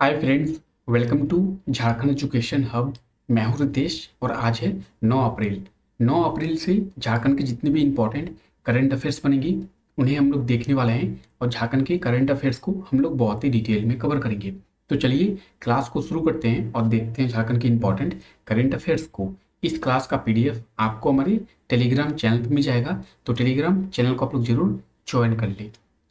Hi friends welcome to Jharkhand education hub मैं हूँ रितेश और आज है 9 अप्रैल। 9 अप्रैल से झारखंड के जितने भी इम्पोर्टेंट करंट अफेयर्स बनेंगे, उन्हें हम लोग देखने वाले हैं और झारखंड के करंट अफेयर्स को हम लोग बहुत ही डिटेल में कवर करेंगे। तो चलिए क्लास को शुरू करते हैं और देखते हैं झारखंड के इम्पोर्टेंट करेंट अफेयर्स को। इस क्लास का पीडीएफ आपको हमारे टेलीग्राम चैनल पर मिल जाएगा। तो टेलीग्राम चैनल को आप लोग ज़रूर ज्वाइन कर लें।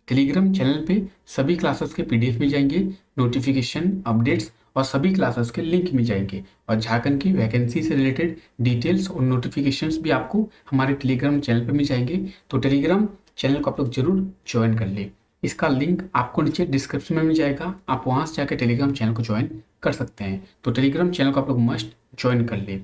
टेलीग्राम चैनल पे सभी क्लासेस के पीडीएफ मिल जाएँगे नोटिफिकेशन अपडेट्स और सभी क्लासेस के लिंक मिल जाएँगे। और झारखंड की वैकेंसी से रिलेटेड डिटेल्स और नोटिफिकेशंस भी आपको हमारे टेलीग्राम चैनल पे मिल जाएँगे। तो टेलीग्राम चैनल को आप लोग ज़रूर ज्वाइन कर लें। इसका लिंक आपको नीचे डिस्क्रिप्शन में मिल जाएगा। आप वहाँ से जाकर टेलीग्राम चैनल को ज्वाइन कर सकते हैं। तो टेलीग्राम चैनल को आप लोग मस्ट ज्वाइन कर लें।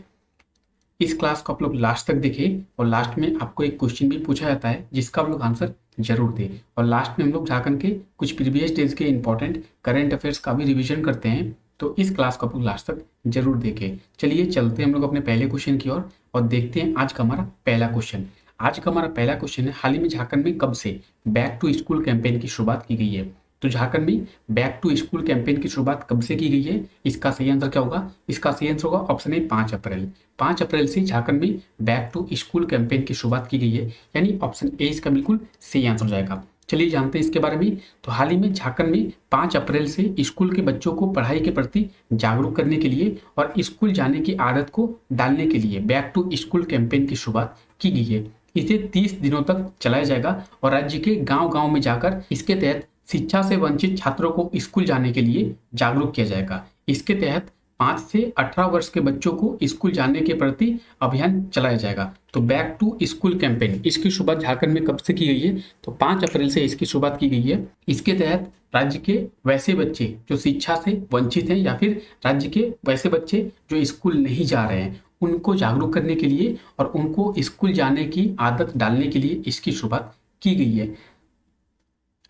इस क्लास को आप लोग लास्ट तक देखें और लास्ट में आपको एक क्वेश्चन भी पूछा जाता है, जिसका आप लोग आंसर ज़रूर दें। और लास्ट में हम लोग झारखंड के कुछ प्रीवियस डेज़ के इंपॉर्टेंट करेंट अफेयर्स का भी रिविजन करते हैं तो इस क्लास को लास्ट तक ज़रूर देखें। चलिए चलते हैं हम लोग अपने पहले क्वेश्चन की ओर और, और देखते हैं आज का हमारा पहला क्वेश्चन आज का हमारा पहला क्वेश्चन है हाल ही में झारखंड में कब से बैक टू स्कूल कैंपेन की शुरुआत की गई है। तो झारखंड में बैक टू स्कूल कैंपेन की शुरुआत कब से की गई है? इसका सही आंसर क्या होगा? इसका सही आंसर होगा ऑप्शन ए पाँच अप्रैल। पाँच अप्रैल से झारखंड में बैक टू स्कूल कैंपेन की शुरुआत की गई है। यानी ऑप्शन ए इसका बिल्कुल सही आंसर हो जाएगा। चलिए जानते हैं इसके बारे में। तो हाल ही में झारखंड में पाँच अप्रैल से स्कूल के बच्चों को पढ़ाई के प्रति जागरूक करने के लिए और स्कूल जाने की आदत को डालने के लिए बैक टू स्कूल कैंपेन की शुरुआत की गई है। इसे 30 दिनों तक चलाया जाएगा और राज्य के गाँव गाँव में जाकर इसके तहत शिक्षा से वंचित छात्रों को स्कूल जाने के लिए जागरूक किया जाएगा। इसके तहत पाँच से अठारह वर्ष के बच्चों को स्कूल जाने के प्रति अभियान चलाया जाएगा। तो बैक टू स्कूल कैंपेन, इसकी शुरुआत झारखंड में कब से की गई है? तो पाँच अप्रैल से इसकी शुरुआत की गई है। इसके तहत राज्य के वैसे बच्चे जो शिक्षा से वंचित हैं या फिर राज्य के वैसे बच्चे जो स्कूल नहीं जा रहे हैं, उनको जागरूक करने के लिए और उनको स्कूल जाने की आदत डालने के लिए इसकी शुरुआत की गई है।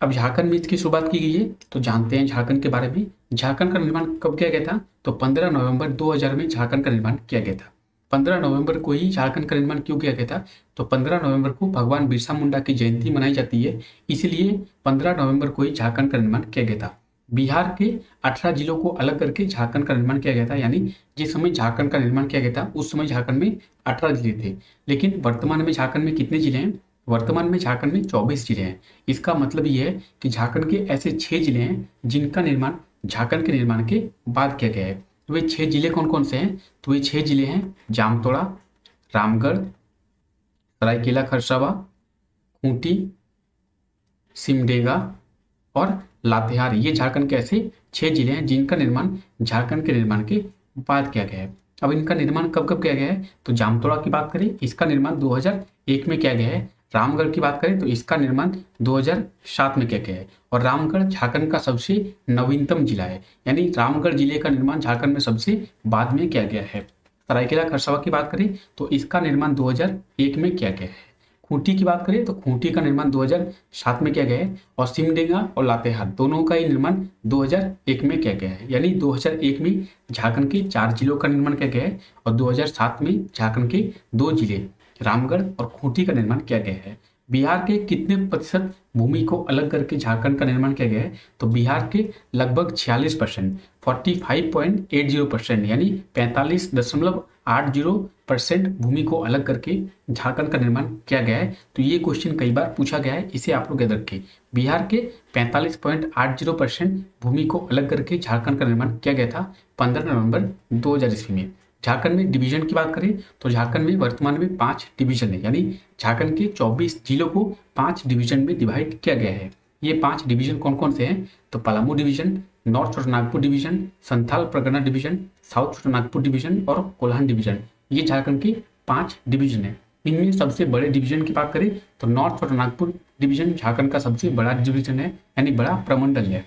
अब झारखंड में इसकी शुरुआत की गई है तो जानते हैं झारखंड के बारे में। झारखंड का निर्माण कब किया गया था? तो 15 नवंबर 2000 में झारखंड का निर्माण किया गया था। 15 नवंबर को ही झारखंड का निर्माण क्यों किया गया था? तो 15 नवंबर को भगवान बिरसा मुंडा की जयंती मनाई जाती है, इसलिए 15 नवंबर को ही झारखंड का निर्माण किया गया था। बिहार के 18 जिलों को अलग करके झारखंड का निर्माण किया गया था, यानी जिस समय झारखंड का निर्माण किया गया था, उस समय झारखंड में 18 ज़िले थे। लेकिन वर्तमान में झारखंड में कितने ज़िले हैं? वर्तमान में झारखंड में 24 ज़िले हैं। इसका मतलब ये है कि झारखंड के ऐसे छह ज़िले हैं जिनका निर्माण, झारखंड के निर्माण के बाद किया गया है। तो वे छह ज़िले कौन कौन से हैं? तो वे छह ज़िले हैं जामतोड़ा, रामगढ़ सरायकेला खरसावा, खूंटी, सिमडेगा और लातेहार। ये झारखंड के ऐसे छह ज़िले हैं जिनका निर्माण, झारखंड के निर्माण के बाद किया गया है। अब इनका निर्माण कब कब किया गया है? तो जामतोड़ा की बात करें, इसका निर्माण 2001 में किया गया है। रामगढ़ की बात करें तो इसका निर्माण 2007 में किया गया है और रामगढ़ झारखंड का सबसे नवीनतम जिला है। यानी रामगढ़ ज़िले का निर्माण झारखंड में सबसे बाद में किया गया है। सरायकेला खरसावा की बात करें तो इसका निर्माण 2001 में किया गया है। खूंटी की बात करें तो खूंटी का निर्माण 2007 में किया गया है और सिमडेगा और लातेहार दोनों का ही निर्माण 2001 में किया गया है। यानी 2001 में झारखंड के चार जिलों का निर्माण किया गया है और 2007 में झारखंड के दो ज़िले रामगढ़ और खूंटी का निर्माण किया गया है। बिहार के कितने प्रतिशत भूमि को अलग करके झारखंड का निर्माण किया गया है तो बिहार के लगभग 46 percent forty five point eight zero percent यानी पैंतालीस दशमलव आठ ज़ीरो परसेंट भूमि को अलग करके झारखंड का निर्माण किया गया है। तो ये क्वेश्चन कई बार पूछा गया है, इसे आप लोग याद रखें। बिहार के पैंतालीस पॉइंट आठ ज़ीरो परसेंट भूमि को अलग करके झारखंड का निर्माण किया गया था पंद्रह नवंबर दो हज़ार ईस्वी में। झारखंड में डिवीज़न की बात करें तो झारखंड में वर्तमान में पाँच डिवीज़न है, यानी झारखंड के 24 जिलों को पाँच डिवीज़न में डिवाइड किया गया है। ये पाँच डिवीज़न कौन कौन से हैं? तो Palamu division, north Chhotanagpur division, Santhal Pargana division, south Chhotanagpur division और कोल्हान डिवीज़न। ये झारखंड के पाँच डिवीज़न है। इनमें सबसे बड़े डिवीज़न की बात करें तो नॉर्थ छोटानागपुर डिवीज़न झारखंड का सबसे बड़ा डिवीज़न है, यानी बड़ा प्रमंडल है।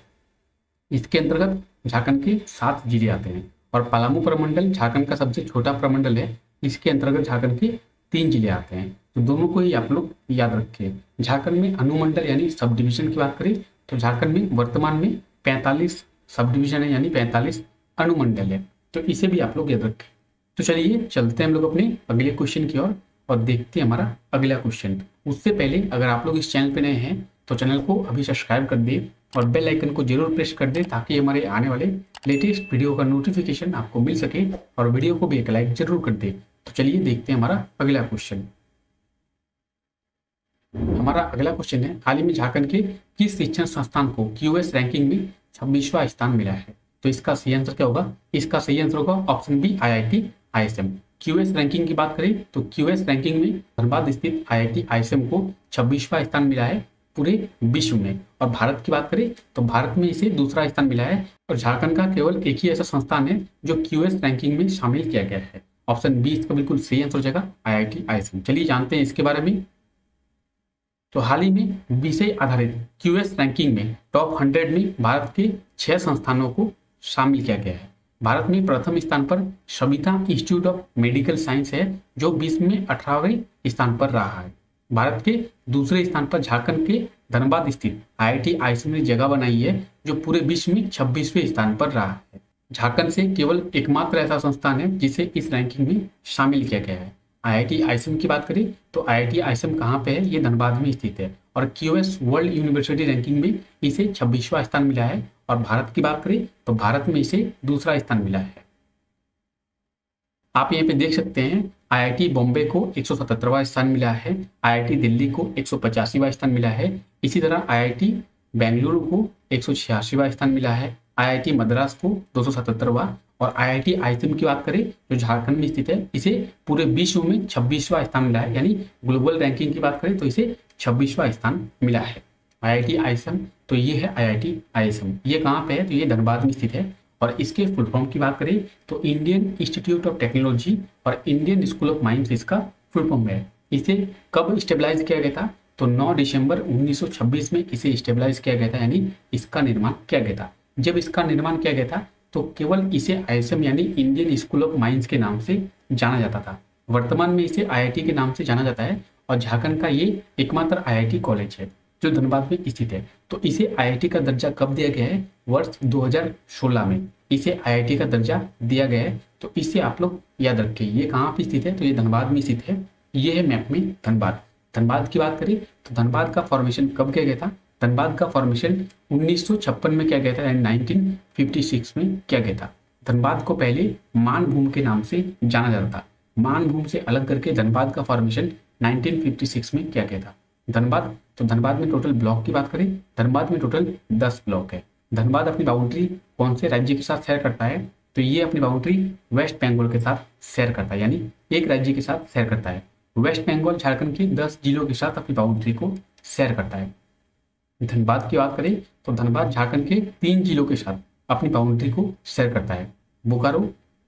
इसके अंतर्गत झारखंड के सात ज़िले आते हैं। और पलामू प्रमंडल झारखंड का सबसे छोटा प्रमंडल है। इसके अंतर्गत झारखंड के तीन ज़िले आते हैं। तो दोनों को ही आप लोग याद रखें झारखंड में अनुमंडल यानी सब डिवीज़न की बात करें तो झारखंड में वर्तमान में पैंतालीस सब डिवीज़न है यानी पैंतालीस अनुमंडल है। तो इसे भी आप लोग याद रखें। तो चलिए चलते हैं हम लोग अपने अगले क्वेश्चन की ओर और, और देखते हैं हमारा अगला क्वेश्चन उससे पहले अगर आप लोग इस चैनल पर नए हैं तो चैनल को अभी सब्सक्राइब कर दे और बेल आइकन को ज़रूर प्रेस कर दे ताकि हमारे आने वाले लेटेस्ट वीडियो का नोटिफिकेशन आपको मिल सके और वीडियो को भी एक लाइक ज़रूर कर दे। तो चलिए देखते हैं हमारा अगला क्वेश्चन हमारा अगला क्वेश्चन है, हाल ही में झारखंड के किस शिक्षण संस्थान को क्यूएस रैंकिंग में छब्बीसवा स्थान मिला है? तो इसका सही आंसर क्या होगा? इसका सही आंसर होगा option B I I T I S M QS ranking की बात करें तो क्यूएस रैंकिंग में धनबाद स्थित I I T I S M को छब्बीसवा स्थान मिला है। पूरे विश्व में। और भारत की बात करें तो भारत में इसे दूसरा स्थान मिला है और झारखंड का केवल एक ही ऐसा संस्थान है जो क्यूएस रैंकिंग में शामिल किया गया है। ऑप्शन बी इसका बिल्कुल सही आंसर हो जाएगा आई आई चलिए जानते हैं इसके बारे में। तो हाल ही में विषय आधारित क्यूएस रैंकिंग में टॉप हंड्रेड में भारत के छह संस्थानों को शामिल किया गया है। भारत में प्रथम स्थान पर Savita institute of medical science है, जो विश्व में अठारहवें स्थान पर रहा है। भारत के दूसरे स्थान पर झारखंड के धनबाद स्थित आई आई टी ने जगह बनाई है, जो पूरे विश्व में छब्बीसवें स्थान पर रहा है। झारखंड से केवल एकमात्र ऐसा संस्थान है, जिसे इस रैंकिंग में शामिल किया गया है। आईआईटी आईएसएम की बात करें तो आईआईटी आईएसएम कहाँ पे है? ये धनबाद में स्थित है। और क्यूएस वर्ल्ड यूनिवर्सिटी रैंकिंग में इसे छब्बीसवा स्थान मिला है। और भारत की बात करें तो भारत में इसे दूसरा स्थान मिला है। आप यहाँ पे देख सकते हैं आईआईटी बॉम्बे को एक स्थान मिला है, आईआईटी दिल्ली को एक स्थान मिला है, इसी तरह आईआईटी बेंगलुरु को एक स्थान मिला है, आईआईटी मद्रास को दो और आईआईटी आईएसएम की बात करें, जो झारखंड में स्थित है, इसे पूरे विश्व में छब्बीसवा स्थान मिला है, यानी ग्लोबल रैंकिंग की बात करें तो इसे छब्बीसवा स्थान मिला है, आईआईटी आईएसएम तो ये है आईआईटी आईएसएम ये कहाँ पे है तो ये धनबाद में स्थित है और इसके फुल फॉर्म की बात करें तो इंडियन इंस्टीट्यूट ऑफ़ टेक्नोलॉजी और इंडियन स्कूल ऑफ़ माइंस इसका फुल फॉर्म है। इसे कब स्टेबलाइज किया गया था? तो 9 दिसंबर 1926 में इसे स्टेबलाइज किया गया था, यानी इसका निर्माण किया गया था। जब इसका निर्माण किया गया था तो केवल इसे आईएसएम यानी इंडियन स्कूल ऑफ़ माइंस के नाम से जाना जाता था। वर्तमान में इसे आईआईटी के नाम से जाना जाता है और झारखंड का ये एकमात्र आईआईटी कॉलेज है। जो धनबाद में स्थित है। तो इसे आईआईटी का दर्जा कब दिया गया है? वर्ष 2016 में। इसे आईआईटी का दर्जा दिया गया है। तो इसे आप लोग याद रखें ये कहाँ पे स्थित है? तो ये धनबाद में स्थित है। ये है मैप में धनबाद। धनबाद की बात करें तो धनबाद का फॉर्मेशन कब किया गया था? धनबाद का फॉर्मेशन 1956 में किया गया था एंड 1956 में किया गया था। धनबाद को पहले मानभूम के नाम से जाना जाता था। मानभूम से अलग करके धनबाद का फॉर्मेशन 1956 में किया गया था। धनबाद तो धनबाद में टोटल ब्लॉक की बात करें, धनबाद में टोटल 10 ब्लॉक है। धनबाद अपनी बाउंड्री कौन से राज्य के साथ शेयर करता है? तो ये अपनी बाउंड्री वेस्ट बंगाल के साथ शेयर करता है, यानी एक राज्य के साथ शेयर करता है। वेस्ट बंगाल झारखंड के 10 जिलों के साथ अपनी बाउंड्री को शेयर करता है। धनबाद की बात करें तो धनबाद, झारखंड के तीन जिलों के साथ अपनी बाउंड्री को शेयर करता है। बोकारो,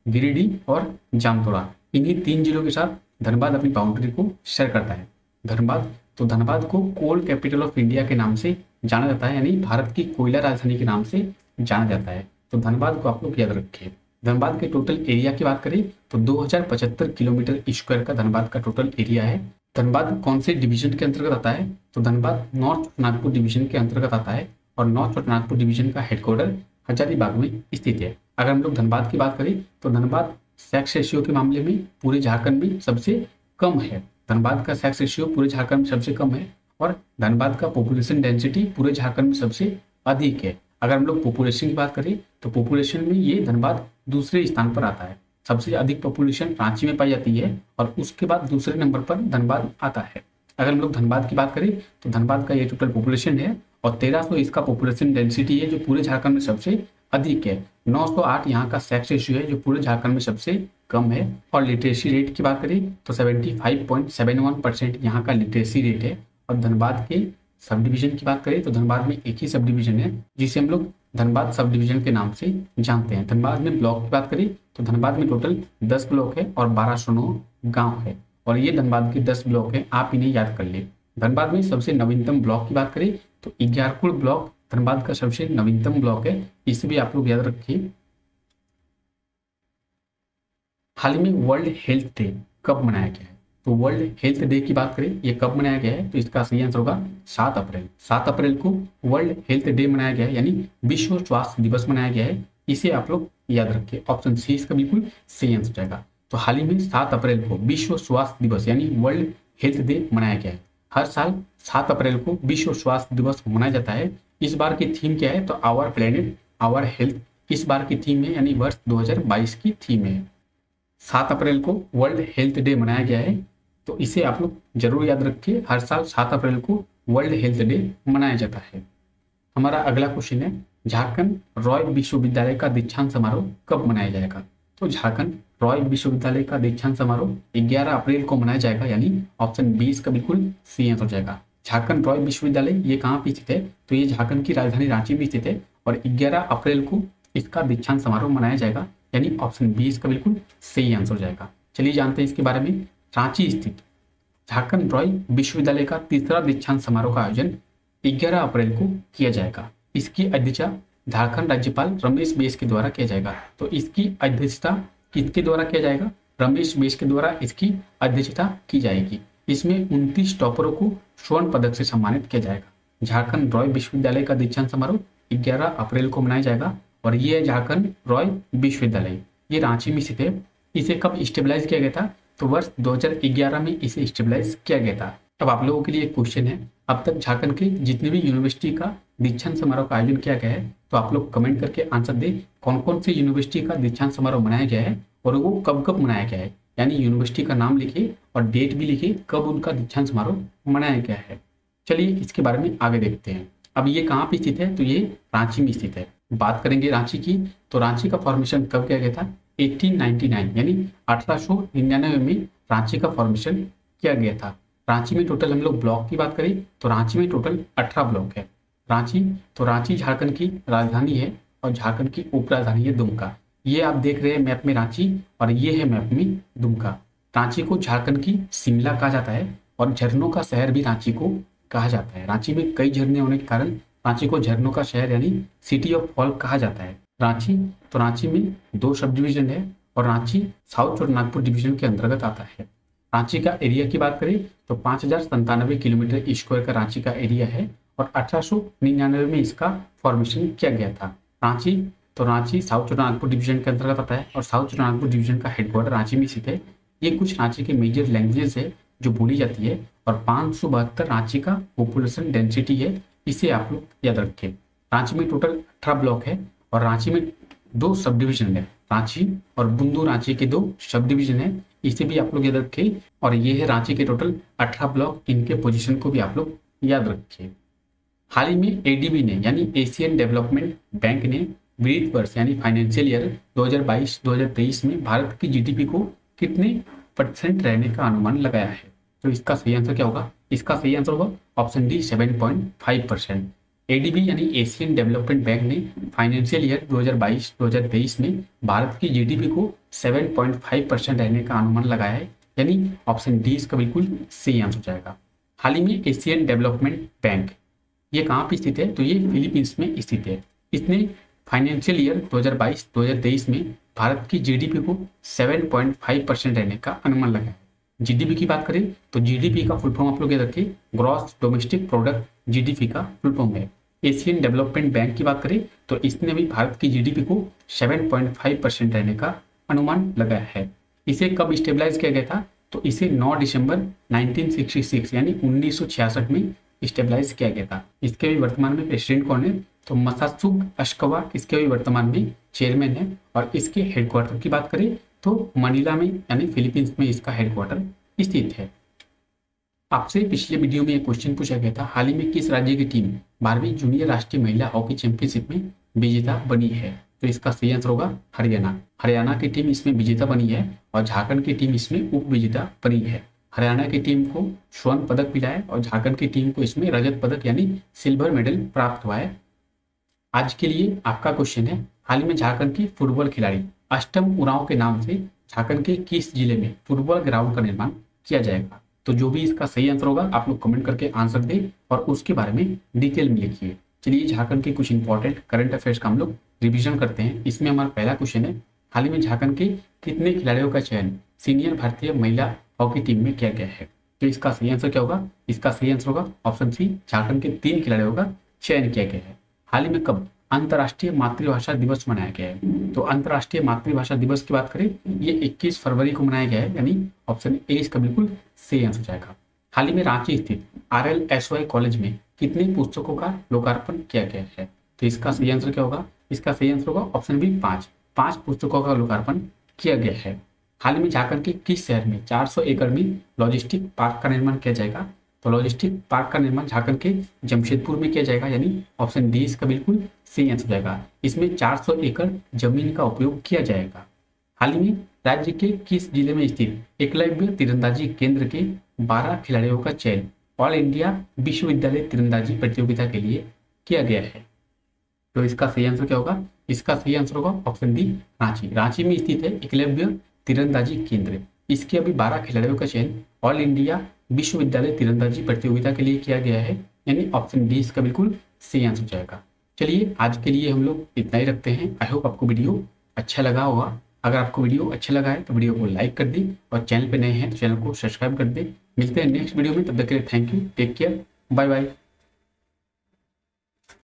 गिरिडीह और जामतोड़ा, इन्हीं तीन जिलों के साथ धनबाद अपनी बाउंड्री को शेयर करता है। धनबाद तो धनबाद को कोल कैपिटल ऑफ़ इंडिया के नाम से जाना जाता है, यानी भारत की कोयला राजधानी के नाम से जाना जाता है। तो धनबाद को आप लोग याद रखिए धनबाद के टोटल एरिया की बात करें तो दो किलोमीटर स्क्वायर का धनबाद का टोटल एरिया है। धनबाद कौन से डिवीज़न के अंतर्गत आता है? तो धनबाद नॉर्थ नागपुर डिवीज़न के अंतर्गत आता है और नॉर्थ नागपुर डिवीज़न का हेडक्वार्टर हजारीबाग में स्थित है। अगर हम लोग धनबाद की बात करें तो धनबाद सेक्स रेशियो के मामले में पूरे झारखंड में सबसे कम है। धनबाद का सेक्स रेशियो पूरे झारखंड में सबसे कम है और धनबाद का पॉपुलेशन डेंसिटी पूरे झारखंड में सबसे अधिक है। अगर हम लोग पॉपुलेशन की बात करें तो पॉपुलेशन में ये धनबाद दूसरे स्थान पर आता है। सबसे अधिक पॉपुलेशन रांची में पाई जाती है और उसके बाद दूसरे नंबर पर धनबाद आता है। अगर हम लोग धनबाद की बात करें तो धनबाद का ये टोटल पॉपुलेशन है और तेरह सौ इसका पॉपुलेशन डेंसिटी है जो पूरे झारखंड में सबसे अधिक है। 908 यहाँ का सेक्स रेशियो है जो पूरे झारखंड में सबसे कम है। और लिटरेसी रेट की बात करें तो 75.71 परसेंट यहाँ का लिटरेसी रेट है। और धनबाद के सब डिवीज़न की बात करें तो धनबाद में एक ही सब डिवीज़न है, जिसे हम लोग धनबाद सब डिवीज़न के नाम से जानते हैं। धनबाद में ब्लॉक की बात करें तो धनबाद में टोटल दस ब्लॉक है और बारह सौ नौ गाँव है। और ये धनबाद के दस ब्लॉक है, आप इन्हें याद कर ले। धनबाद में सबसे नवीनतम ब्लॉक की बात करें तो ग्यारकुल ब्लॉक धनबाद का सबसे नवीनतम ब्लॉक है, इसे भी आप लोग याद रखिए हाल ही में वर्ल्ड हेल्थ डे कब मनाया गया है? तो वर्ल्ड हेल्थ डे की बात करें, ये कब मनाया गया है? तो इसका सही आंसर होगा सात अप्रैल। सात अप्रैल को वर्ल्ड हेल्थ डे मनाया गया है, यानी विश्व स्वास्थ्य दिवस मनाया गया है। इसे आप लोग याद रखिए ऑप्शन सी इसका बिल्कुल सही आंसर जाएगा। तो हाल ही में सात अप्रैल को विश्व स्वास्थ्य दिवस, यानी वर्ल्ड हेल्थ डे मनाया गया है। हर साल सात अप्रैल को विश्व स्वास्थ्य दिवस मनाया जाता है। इस बार की थीम क्या है? तो आवर प्लेनेट आवर हेल्थ इस बार की थीम है, यानी वर्ष 2022 की थीम है। सात अप्रैल को वर्ल्ड हेल्थ डे मनाया गया है तो इसे आप लोग ज़रूर याद रखिए, हर साल सात अप्रैल को वर्ल्ड हेल्थ डे मनाया जाता है। हमारा अगला क्वेश्चन है, झारखंड रॉय विश्वविद्यालय का दीक्षांत समारोह कब मनाया जाएगा? तो झारखंड रॉय विश्वविद्यालय का दीक्षांत समारोह 11 अप्रैल को मनाया जाएगा, यानी ऑप्शन बी इसका बिल्कुल सी आंसर हो जाएगा। झारखंड रॉय विश्वविद्यालय ये कहाँ पे स्थित है? तो ये झारखंड की राजधानी रांची में स्थित है, और 11 अप्रैल को इसका दीक्षांत समारोह मनाया जाएगा यानी ऑप्शन बी इसका बिल्कुल सही आंसर हो जाएगा। चलिए जानते हैं इसके बारे में। रांची स्थित झारखंड रॉय विश्वविद्यालय का तीसरा दीक्षांत समारोह का आयोजन 11 अप्रैल को किया जाएगा। इसकी अध्यक्षता झारखंड राज्यपाल रमेश बेस के द्वारा किया जाएगा। तो इसकी अध्यक्षता किसके द्वारा किया जाएगा? रमेश बेस के द्वारा इसकी अध्यक्षता की जाएगी। इसमें उनतीस टॉपरों को स्वर्ण पदक से सम्मानित किया जाएगा। झारखंड रॉय विश्वविद्यालय का दीक्षांत समारोह 11 अप्रैल को मनाया जाएगा। और ये है झारखंड रॉय विश्वविद्यालय, ये रांची में स्थित है। इसे कब स्टेबलाइज किया गया था? तो वर्ष 2011 में इसे स्टेबलाइज किया गया था। अब आप लोगों के लिए एक क्वेश्चन है। अब तक झारखंड के जितने भी यूनिवर्सिटी का दीक्षांत समारोह का आयोजन किया गया है तो आप लोग कमेंट करके आंसर दे कौन कौन सी यूनिवर्सिटी का दीक्षांत समारोह मनाया गया है और वो कब कब मनाया गया है। यानी यूनिवर्सिटी का नाम लिखिए और डेट भी लिखिए, कब उनका दीक्षांत समारोह मनाया गया है। चलिए इसके बारे में आगे देखते हैं। अब ये कहाँ पे स्थित है? तो ये रांची में स्थित है। बात करेंगे रांची की। तो रांची का फॉर्मेशन कब किया गया था? 1899 यानी अठारह में रांची का फॉर्मेशन किया गया था। रांची में टोटल हम लोग ब्लॉक की बात करें तो रांची में टोटल अठारह ब्लॉक है। रांची तो रांची झारखंड की राजधानी है और झारखंड की उप राजधानी है दुमका। ये आप देख रहे हैं मैप में रांची और ये है मैप में दुमका। रांची को झारखंड की शिमला कहा जाता है और झरनों का शहर भी रांची को कहा जाता है। रांची में कई झरने होने के कारण रांची को झरनों का शहर यानी सिटी ऑफ़ फॉल कहा जाता है। रांची तो रांची में दो सब डिविजन है और रांची साउथ और नागपुर डिवीज़न के अंतर्गत आता है। रांची का एरिया की बात करें तो पाँच किलोमीटर स्क्वायर का रांची का एरिया है और अठारह सौ निन्यानवे में इसका फॉर्मेशन किया गया था। रांची तो रांची साउथ चोटानागपुर डिवीज़न के अंतर्गत आता है और साउथ चोटानागपुर डिवीज़न का हेडक्वार्टर रांची में स्थित है। ये कुछ रांची के मेजर लैंग्वेजेस है जो बोली जाती है और पाँच रांची का पॉपुलेशन डेंसिटी है इसे आप लोग याद रखें। रांची में टोटल अठारह ब्लॉक है और रांची में दो सब डिविजन है। रांची और बुंदू रांची के दो सब डिविजन है। इसे भी आप लोग याद रखें और ये है रांची के टोटल अठारह ब्लॉक। इनके पोजीशन को भी आप लोग याद रखें। हाल ही में एडीबी ने, यानी एशियन डेवलपमेंट बैंक ने, वित्त वर्ष, यानी फाइनेंशियल ईयर 2022-2023 में भारत की जीडीपी को कितने परसेंट रहने का अनुमान लगाया है? तो इसका सही आंसर क्या होगा? इसका सही आंसर होगा ऑप्शन डी 7.5 परसेंट एडीबी यानी एशियन डेवलपमेंट बैंक ने फाइनेंशियल ईयर 2022-2023 में भारत की जीडीपी को 7.5 परसेंट रहने का अनुमान लगाया है। यानी ऑप्शन डी इसका बिल्कुल सही आंसर हो जाएगा। हाल ही में एशियन डेवलपमेंट बैंक ये कहाँ पर स्थित है? तो ये फिलीपींस में स्थित है। इसने फाइनेंशियल ईयर 2022-2023 में भारत की जीडीपी को 7.5 परसेंट रहने का अनुमान लगा है जीडीपी की बात करें तो जीडीपी का फुल फॉर्म आप लोग रखिए ग्रॉस डोमेस्टिक प्रोडक्ट जीडीपी का फुल फॉर्म है। एशियन डेवलपमेंट बैंक की बात करें तो इसने भी भारत की जीडीपी को 7.5 परसेंट रहने का अनुमान लगाया है। इसे कब स्टेबलाइज किया गया था? तो इसे 9 दिसंबर 1966 यानी 1966 में स्टेबलाइज किया गया था। इसके भी वर्तमान में प्रेसिडेंट कौन है? तो मसासुक अशकवा इसके भी वर्तमान में चेयरमैन है। और इसके हेडक्वार्टर की बात करें तो मनीला में, यानी फिलीपींस में इसका हेडक्वार्टर स्थित है। आपसे पिछले वीडियो में एक क्वेश्चन पूछा गया था, हाल ही में किस राज्य की टीम बारहवीं जूनियर राष्ट्रीय महिला हॉकी चैंपियनशिप में विजेता बनी है? तो इसका सही आंसर होगा हरियाणा। हरियाणा की टीम इसमें विजेता बनी है और झारखंड की टीम इसमें उप विजेता बनी है। हरियाणा की टीम को स्वर्ण पदक मिला है और झारखंड की टीम को इसमें रजत पदक, यानी सिल्वर मेडल प्राप्त हुआ है। आज के लिए आपका क्वेश्चन है, हाल ही में झारखंड की फुटबॉल खिलाड़ी अष्टम उराव के नाम से झारखंड के किस ज़िले में फुटबॉल ग्राउंड का निर्माण किया जाएगा? तो जो भी इसका सही आंसर होगा, आप लोग कमेंट करके आंसर दें और उसके बारे में डिटेल में लिखिए। चलिए, झारखंड के कुछ इंपॉर्टेंट करंट अफेयर्स का हम लोग रिविजन करते हैं। इसमें हमारा पहला क्वेश्चन है, हाल ही में झारखंड के कितने खिलाड़ियों का चयन सीनियर भारतीय महिला हॉकी टीम में किया गया है? तो इसका सही आंसर क्या होगा? इसका सही आंसर होगा ऑप्शन सी झारखंड के तीन खिलाड़ियों का चयन किया गया है। हाल ही में कब? अंतर्राष्ट्रीय मातृभाषा दिवस मनाया गया है। तो अंतर्राष्ट्रीय मातृभाषा दिवस की बात करें, ये 21 फरवरी को मनाया गया है, यानी ऑप्शन ए इसका बिल्कुल सही आंसर जाएगा। हाल ही में रांची स्थित R L S Y college में कितने पुस्तकों का लोकार्पण किया गया है? तो इसका सही आंसर क्या होगा? इसका सही आंसर होगा ऑप्शन बी पाँच। पाँच पुस्तकों का लोकार्पण किया गया है। हाल ही में झारखंड के किस शहर में 400 एकड़ में लॉजिस्टिक पार्क का निर्माण किया जाएगा? तो लॉजिस्टिक पार्क का निर्माण झारखंड के जमशेदपुर में किया जाएगा, यानी ऑप्शन डी इसका बिल्कुल सही आंसर जाएगा। इसमें 400 एकड़ ज़मीन का उपयोग किया जाएगा। हाल ही में राज्य के किस ज़िले में स्थित एकलव्य तीरंदाजी केंद्र के 12 खिलाड़ियों का चयन ऑल इंडिया विश्वविद्यालय तीरंदाजी प्रतियोगिता के लिए किया गया है। तो इसका सही आंसर क्या होगा? इसका सही आंसर होगा ऑप्शन डी रांची। रांची में स्थित है एकलव्य तीरंदाजी केंद्र। इसके अभी बारह खिलाड़ियों का चयन ऑल इंडिया विश्वविद्यालय तीरंदाजी प्रतियोगिता के लिए किया गया है, यानी ऑप्शन डी इसका बिल्कुल सही आंसर जाएगा। चलिए, आज के लिए हम लोग इतना ही रखते हैं। आई होप आपको वीडियो अच्छा लगा होगा। अगर आपको वीडियो अच्छा लगा है तो वीडियो को लाइक कर दी और चैनल पर नए हैं तो चैनल को सब्सक्राइब कर दे। मिलते हैं नेक्स्ट वीडियो में। तब तक के लिए thank you take care bye bye